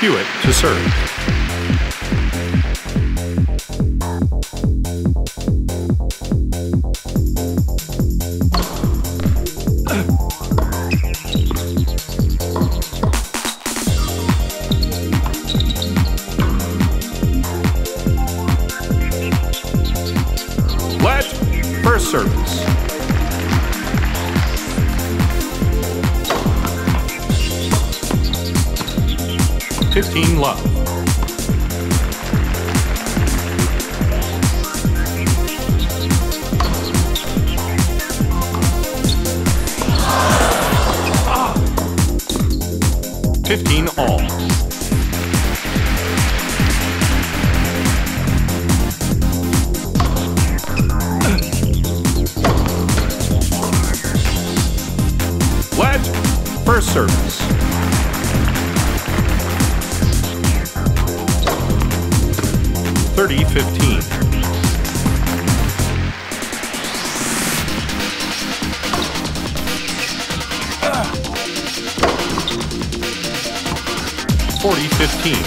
Hewitt to serve. Let first service. Fifteen love. Fifteen all. Let first service. Thirty fifteen. Forty fifteen.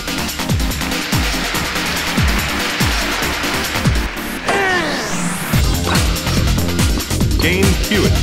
Game Hewitt.